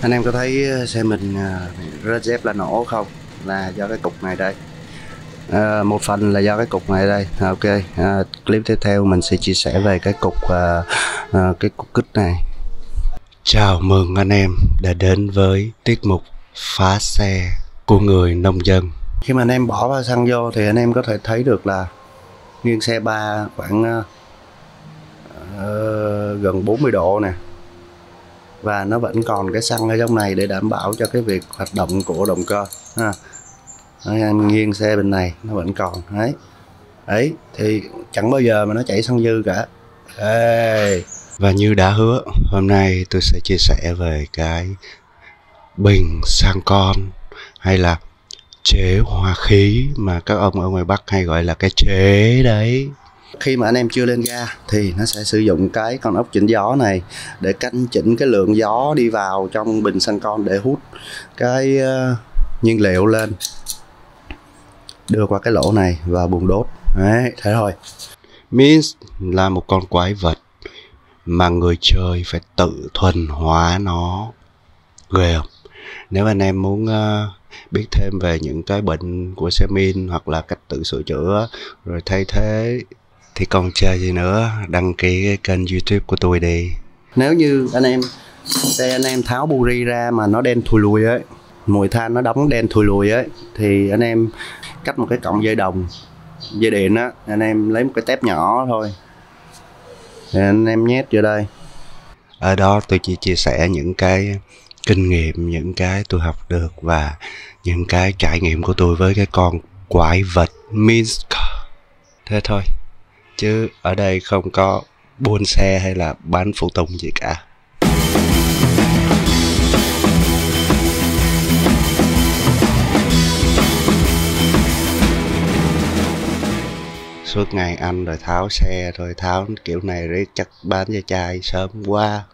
anh em có thấy ờ, xe mình ờ, rớt dép là nổ không? Là do cái cục này đây. À, một phần là do cái cục này đây. À, ok. À, clip tiếp theo mình sẽ chia sẻ về cái cục à, à, cái cục kích này. Chào mừng anh em đã đến với tiết mục phá xe của người nông dân. Khi mà anh em bỏ vào xăng vô thì anh em có thể thấy được là nghiêng xe ba khoảng ờ, gần 40 độ nè và nó vẫn còn cái xăng ở trong này để đảm bảo cho cái việc hoạt động của động cơ ha. Đấy, anh nghiêng xe bên này nó vẫn còn đấy. Ấy thì chẳng bao giờ mà nó chảy xăng dư cả. Ê. và như đã hứa hôm nay tôi sẽ chia sẻ về cái bình xăng con hay là chế hòa khí mà các ông ở ngoài Bắc hay gọi là cái chế đấy khi mà anh em chưa lên ga thì nó sẽ sử dụng cái con ốc chỉnh gió này để canh chỉnh cái lượng gió đi vào trong bình xăng con để hút cái uh, nhiên liệu lên. Đưa qua cái lỗ này và buồng đốt. Đấy thế thôi. Means là một con quái vật mà người chơi phải tự thuần hóa nó. Ghê không? Nếu anh em muốn uh, biết thêm về những cái bệnh của xe min hoặc là cách tự sửa chữa rồi thay thế thì còn chờ gì nữa? Đăng ký cái kênh youtube của tôi đi. Nếu như anh em xe anh em tháo buri ra mà nó đen thùi lùi ấy mùi than nó đóng đen thùi lùi ấy thì anh em cắt một cái cọng dây đồng dây điện á anh em lấy một cái tép nhỏ thôi. Thì anh em nhét vô đây. Ở đó tôi chỉ chia sẻ những cái kinh nghiệm những cái tôi học được và những cái trải nghiệm của tôi với cái con quái vật Minsk. Thế thôi chứ ở đây không có buôn xe hay là bán phụ tùng gì cả. Suốt ngày anh rồi tháo xe, rồi tháo kiểu này riết chắc bán cho chai sớm quá.